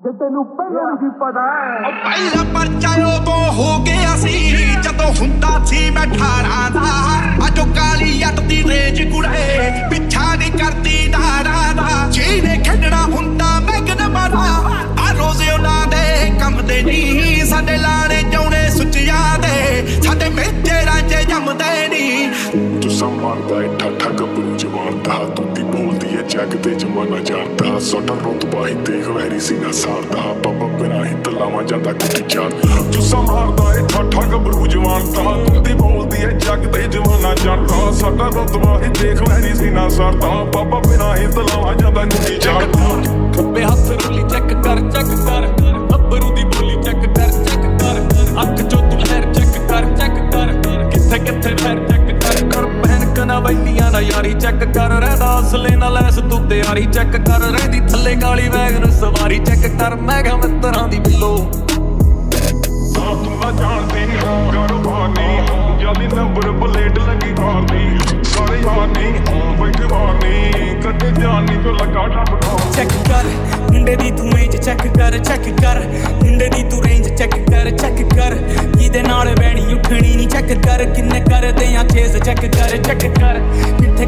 ਜੇ ਤੈਨੂੰ ਪਹਿਲਾਂ ਨਹੀਂ ਪਤਾ। ਉਹ ਪਹਿਲਾ ਪਰਚਾ ਉਦੋਂ ਹੋ ਗਿਆ ਸੀ ਜਦੋਂ ਹੁੰਦਾ ਸੀ ਮੈਂ 18 ਦਾ। ਅਜੋ ਕਾਲੀ ਅੱਟ ਦੀ ਰੇਜ ਕੁੜੇ ਪਿੱਛਾ ਨਹੀਂ ਕਰਦੀ ਦਾੜਾ ਦਾ। ਜਿਹਨੇ ਖੇਡਣਾ ਹੁੰਦਾ ਮੈਂ ਕਿਨ ਮਾਰਾ ਆ ਰੋਜ਼ ਉਹਨਾਂ ਦੇ ਕੰਮ ਦੇ ਨਹੀਂ ਸਾਡੇ ਲਾਣੇ ਜਾਉਣੇ ਸੁੱਚਿਆ ਦੇ ਸਾਡੇ ਮੇਜੇ ਰਾਜੇ ਜੰਮਦੇ ਨਹੀਂ। ਤੂੰ ਸੰਮਾਰਦਾ ਠਾਠਾ ਗੱਭਰੂ ਜੱਗ ਤੇ ਜਮਾਨਾ ਜਾਣਦਾ। ਸੋਟਾ ਰੁਤਬਾ ਹੀ ਦੇਖ ਵੈਰੀ ਸੀਨਾ ਸਾਰਦਾ। ਬਾਬਾ ਬਿਨਾ ਹੀ ਤਲਾਵਾ ਜਾਂਦਾ ਕੁੱਟੀ ਜਾਨ ਤੂੰ ਸੰਮਾਰਦਾ ਏ, ਠਾਠਾ ਗੱਭਰੂ ਜਵਾਨ ਦਾ ਤੂੰ ਬੋਲਦੀ ਏ, ਜੱਗ ਤੇ ਜਮਾਨਾ ਜਾਣਦਾ। ਸਾਡਾ ਰੁਤਬਾ ਹੀ ਦੇਖ ਵੈਰੀ ਸੀਨਾ ਸਾਰਦਾ। ਬਾਬਾ ਬਿਨਾ ਹੀ ਤਲਾਵਾ ਜਾਂਦਾ ਕੁੱਟੀ ਜਾਨ ਖੱਬੇ ਹੱਥ ਰੋਲੀ ਚੈੱਕ ਕਰ ਚੈੱਕ ਕਰ। ਅੱਬਰੂ ਦੀ ਐਸ ਤੂੰ ਤਿਆਰੀ ਚੈੱਕ ਕਰ ਰਹਿਦੀ ਥੱਲੇ ਕਾਲੀ ਵੈਗ ਨੂੰ ਸਵਾਰੀ ਚੈੱਕ ਕਰ। ਮੈਂ ਕਿਹਾ ਮਿੱਤਰਾਂ ਦੀ ਬਿੱਲੋ। ਆ ਤੂੰ ਨਾ ਜਾਣਦੀ ਕਾਰੋਬਾਰ ਨਹੀਂ ਜਲਦੀ ਨੰਬਰ ਪਲੇਟ ਲੱਗੀ ਕਾਰ ਦੀ ਸਾਰੇ ਯਾਰ ਨਹੀਂ ਬੈਠੇ ਬਾਹਰ ਨਹੀਂ ਕੱਢੇ ਜਾਨ ਨਹੀਂ ਤੋਂ ਲੱਗਾ ਠੱਪ ਠਾਪ ਚੈੱਕ ਕਰ ਮੁੰਡੇ ਦੀ ਤੂੰ ਰੇਂਜ ਚੈੱਕ ਕਰ ਚੈੱਕ ਕਰ। ਮੁੰਡੇ ਦੀ ਤੂੰ ਰੇਂਜ ਚੈੱਕ ਕਰ ਚੈੱਕ ਕਰ। ਜਿਹਦੇ ਨਾਲ ਬੈਣੀ ਉੱਠਣੀ ਨਹੀਂ ਚੈੱਕ ਕਰ। ਕਿੰਨੇ ਕਰਦੇ ਆ ਚੇਜ਼ ਚੈੱਕ ਕਰ ਚੈੱਕ ਕਰ। ਕਿੱਥੇ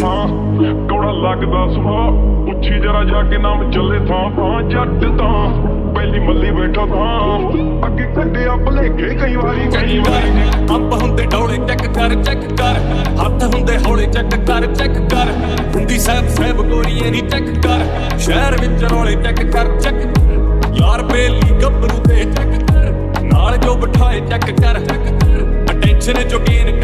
ਥਾਂ ਕੌੜਾ ਲੱਗਦਾ ਸੁਹਾ ਉੱਚੀ ਜਰਾ ਜਾ ਕੇ ਨਾਮ ਚੱਲੇ ਥਾਂ ਥਾਂ ਜੱਟ ਤਾਂ ਪਹਿਲੀ ਮੱਲੀ ਬੈਠਾ ਥਾਂ। ਅੱਗੇ ਕੱਢਿਆ ਭਲੇਖੇ ਕਈ ਵਾਰੀ। ਕਈ ਵਾਰੀ ਅੰਬ ਹੁੰਦੇ ਡੋਲੇ ਚੈੱਕ ਕਰ ਚੈੱਕ ਕਰ। ਹੱਥ ਹੁੰਦੇ ਹੌਲੇ ਚੈੱਕ ਕਰ ਚੈੱਕ ਕਰ। ਹੁੰਦੀ ਸਹਿਬ ਸਹਿਬ ਗੋਰੀਏ ਨਹੀਂ ਚੈੱਕ ਕਰ। ਸ਼ਹਿਰ ਵਿੱਚ ਰੋਲੇ ਚੈੱਕ ਕਰ ਚੈੱਕ ਕਰ। ਯਾਰ ਬੇਲੀ ਗੱਭਰੂ ਤੇ ਚੈੱਕ ਕਰ। ਨਾਲ ਜੋ ਬਿਠਾਏ ਚੈੱਕ ਕਰ ਅਟੈਂਸ਼ਨ ਜੋ ਗੇਨ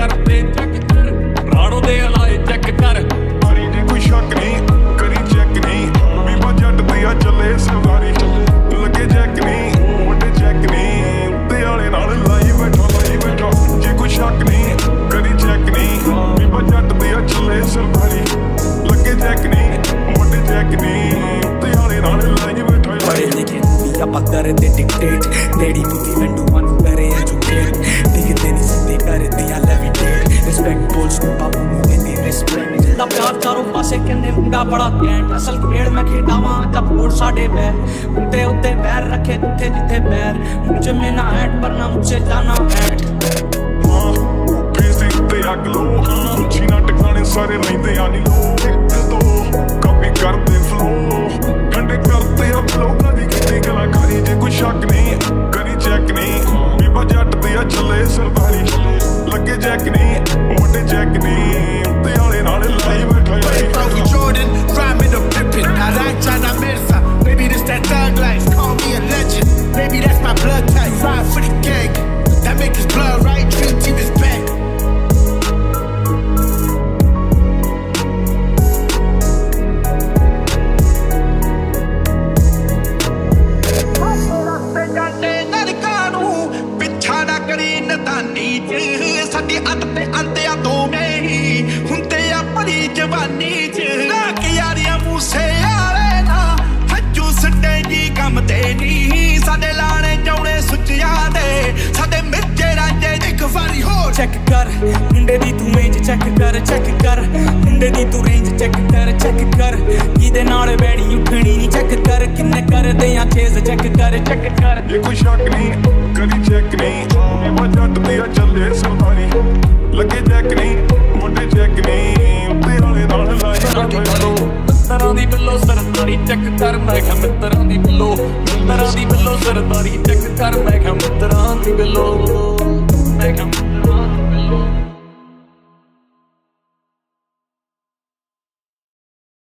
ਆ ਚੱਲੇ ਸਰਦਾਰੀ ਲੱਗੇ ਚੈੱਕ ਨਹੀਂ ਵੱਡੇ ਚੈੱਕ ਨਹੀਂ। ਉੱਤੇ ਵਾਲੇ ਨਾਲ ਲਾਈ ਬੈਠਾ ਪੜੇ ਲਿਖੇ ਵੀ ਆਪਾਂ ਕਰਦੇ ਡਿਕਟੇਟ ਤੇਰੀ ਬੁੱਧੀ ਮੈਨੂੰ ਨੂੰ ਕਰੇ ਐਜੂਕੇਟ ਦਿਖਦੇ ਨਹੀਂ ਸਿੱਧੇ ਕਰਦੇ ਆ ਲੈਵੀਟੇਟ ਰਿਸਪੈਕਟ ਬੋਲਸ ਨੂੰ ਬਾਬੂ ਨੂੰ ਕਹਿੰਦੇ ਰਿਸਪੈਕਟ ਜਿੱਦਾਂ ਪਿਆਰ ਚਾਰੋਂ ਪਾਸੇ ਕਹਿੰਦੇ ਮੁੰਡਾ ਬੜਾ ਘੈਂਟ। ਅਸਲ ਖੇਡ ਮੈਂ ਖੇਡਾਵਾਂ ਤਾਂ ਬੋੜ ਸਾਡੇ ਬੈ ਉੱਤੇ ਉੱਤੇ ਪੈਰ ਰੱਖੇ ਜਿੱਥੇ ਜਿੱਥੇ ਪੈਰ। ਮੁਝੇ ਮੈਂ ਨਾ ਐਡ ਵਰਨਾ ਮੁਝੇ ਜਾਣਾ ਐਡ। ਹਾਂ ਬੇਸਿਕ ਤੇ ਅੱਗ ਲੋ ਉੱਚੀ ਨਾ ਟਿਕਾਣੇ ਸਾਰੇ ਲੋ ਇੱਕ ਦੋ ਕਾਪੀ ਕਰਦੇ ਫਲੋ ਠੰਡੇ ਕਰਦੇ ਆ ਲੋਕਾਂ ਦੀ ਕਿਤੇ ਕਲਾਕਾਰੀ ਖਾਈ ਜੇ ਕੋਈ ਸ਼ੱਕ ਨਹੀਂ, ਕਰੀ ਚੈੱਕ ਨਹੀਂ। ਬੀਬਾ ਜੱਟ ਤੇ ਆ ਚੱਲੇ ਸਰਦਾਰੀ ਲੱਗੇ ਜੈਕ ਨਹੀਂ ਵੱਡੇ ਜੈਕ ਨਹੀਂ। ਜਵਾਨੀ ਚ। ਨਾ ਕਿਆਰੀਆਂ ਮੂਸੇ ਵਾਲੇ ਨਾ। ਹੱਜੂ ਸੱਡੇ ਜੀ ਕੰਮ ਤੇ ਨਹੀਂ ਸਾਡੇ ਲਾਣੇ ਜਾਉਣੇ ਸੁੱਚਿਆਂ ਦੇ। ਸਾਡੇ ਮਿਰਚੇ ਰਾਜੇ ਇੱਕ ਵਾਰੀ ਹੋਰ। ਚੈੱਕ ਕਰ ਮੁੰਡੇ ਦੀ ਤੂੰ ਰੇਂਜ ਚੈੱਕ ਕਰ ਚੈੱਕ ਕਰ। ਮੁੰਡੇ ਦੀ ਤੂੰ ਰੇਂਜ ਚੈੱਕ ਕਰ ਚੈੱਕ ਕਰ। ਜਿਹਦੇ ਨਾਲ ਬੈਣੀ ਉੱਠਣੀ ਨਹੀਂ ਚੈੱਕ ਕਰ। ਕਿੰਨੇ ਕਰਦੇ ਆ ਚੇਜ਼ ਚੈੱਕ ਕਰ ਚੈੱਕ ਕਰ। ਜੇ ਕੋਈ ਚੈੱਕ ਕਰ, ਮੈਂ ਕਿਹਾ ਮਿੱਤਰਾਂ ਦੀ ਮਿਲੋ ਮਿੱਤਰਾਂ ਦੀ ਬਿੱਲੋ, ਸਰਦਾਰੀ ਚੈੱਕ ਕਰ, ਮੈਂ ਕਿਹਾ ਮਿੱਤਰਾਂ ਦੀ ਮਿਲੋ